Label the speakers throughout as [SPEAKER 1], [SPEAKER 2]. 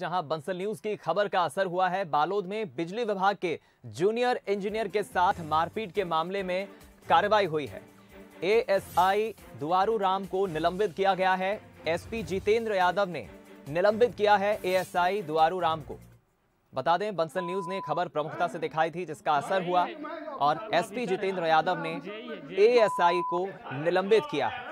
[SPEAKER 1] जहाँ बंसल न्यूज़ की खबर का असर हुआ है, बालोद में बिजली विभाग के जूनियर इंजीनियर के साथ मारपीट के मामले में कार्रवाई हुई है। एएसआई दुआरू राम को निलंबित किया गया है। एसपी जितेंद्र यादव ने निलंबित किया है एएसआई दुआरू राम को। बता दें, बंसल न्यूज़ ने खबर प्रमुखता से दिखाई थी, जिसका असर हुआ और एसपी जितेंद्र यादव ने एएसआई को निलंबित किया है।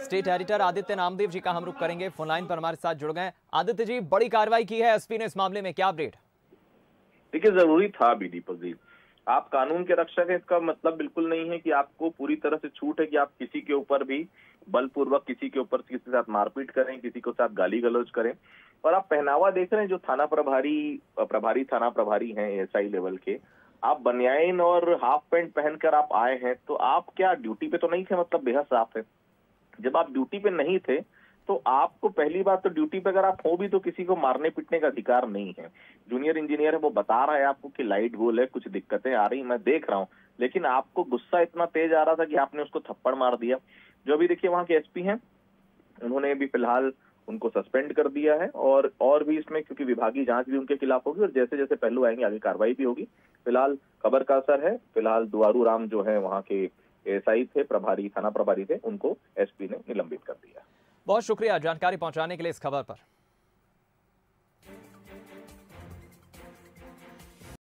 [SPEAKER 1] स्टेट एडिटर आदित्य नामदेव जी का हम रुख करेंगे। फ़ोन लाइन पर हमारे साथ जुड़ गए आदित्य जी, बड़ी कार्रवाई की है एसपी ने इस मामले में। क्या अपडेट?
[SPEAKER 2] देखिए, ज़रूरी था भी दीपक जी। आप कानून के रक्षक है, इसका मतलब बिल्कुल नहीं है कि आपको पूरी तरह से छूट है कि आप किसी के ऊपर भी बलपूर्वक किसी के ऊपर किसी के साथ मारपीट करें, किसी के साथ गाली गलौज करें। और आप पहनावा देख रहे हैं, जो थाना प्रभारी प्रभारी, थाना प्रभारी हैं एसआई लेवल के। आप बनियाइन और हाफ़ पैंट पहनकर आप आए हैं तो आप क्या ड्यूटी पे तो नहीं थे? मतलब बेहद साफ़ है। जब आप ड्यूटी पे नहीं थे तो आपको पहली बात तो ड्यूटी पे अगर आप हो भी तो किसी को मारने पीटने का अधिकार नहीं है। जूनियर इंजीनियर है, वो बता रहा है आपको कि लाइट गोल है, कुछ दिक्कतें आ रही मैं देख रहा हूँ। लेकिन आपको गुस्सा इतना तेज आ रहा था कि आपने उसको थप्पड़ मार दिया। जो अभी देखिए, वहाँ के एसपी हैं, उन्होंने भी फ़िलहाल उनको सस्पेंड कर दिया है, और और भी इसमें, क्योंकि विभागीय जाँच भी उनके खिलाफ होगी, और जैसे जैसे पहलू आएँगे, आगे कार्रवाई भी होगी। फ़िलहाल खबर का असर है, फ़िलहाल दुआरू राम जो है, वहाँ के एसआई थे, प्रभारी, थाना प्रभारी थे, उनको एसपी ने निलंबित कर दिया।
[SPEAKER 1] बहुत शुक्रिया, जानकारी पहुँचाने के लिए इस खबर पर।